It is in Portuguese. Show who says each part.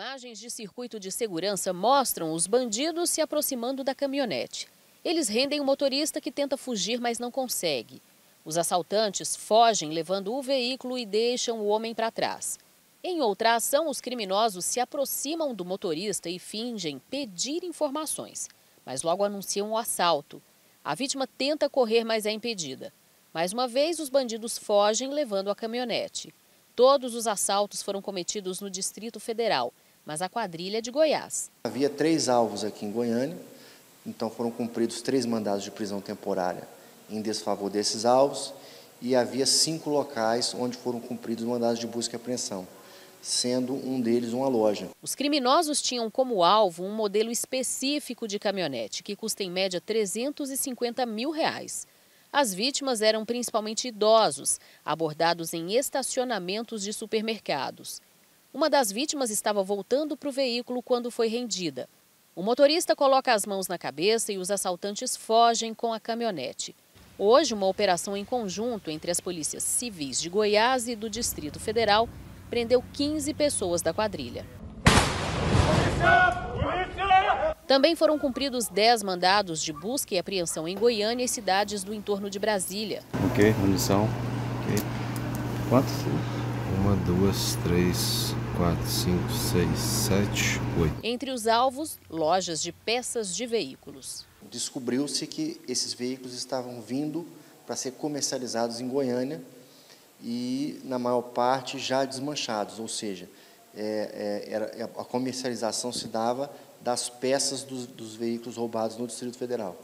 Speaker 1: Imagens de circuito de segurança mostram os bandidos se aproximando da caminhonete. Eles rendem o motorista que tenta fugir, mas não consegue. Os assaltantes fogem levando o veículo e deixam o homem para trás. Em outra ação, os criminosos se aproximam do motorista e fingem pedir informações, mas logo anunciam o assalto. A vítima tenta correr, mas é impedida. Mais uma vez, os bandidos fogem levando a caminhonete. Todos os assaltos foram cometidos no Distrito Federal, mas a quadrilha é de Goiás.
Speaker 2: Havia três alvos aqui em Goiânia, então foram cumpridos três mandados de prisão temporária em desfavor desses alvos e havia cinco locais onde foram cumpridos mandados de busca e apreensão, sendo um deles uma loja.
Speaker 1: Os criminosos tinham como alvo um modelo específico de caminhonete, que custa em média 350 mil reais. As vítimas eram principalmente idosos, abordados em estacionamentos de supermercados. Uma das vítimas estava voltando para o veículo quando foi rendida. O motorista coloca as mãos na cabeça e os assaltantes fogem com a caminhonete. Hoje, uma operação em conjunto entre as polícias civis de Goiás e do Distrito Federal prendeu 15 pessoas da quadrilha. Também foram cumpridos 10 mandados de busca e apreensão em Goiânia e cidades do entorno de Brasília.
Speaker 3: Ok, munição. Ok. Quantos?
Speaker 4: Uma, duas, três, quatro, cinco, seis, sete, oito.
Speaker 1: Entre os alvos, lojas de peças de veículos.
Speaker 2: Descobriu-se que esses veículos estavam vindo para ser comercializados em Goiânia e, na maior parte, já desmanchados, ou seja, é, é, era, a comercialização se dava das peças dos, dos veículos roubados no Distrito Federal.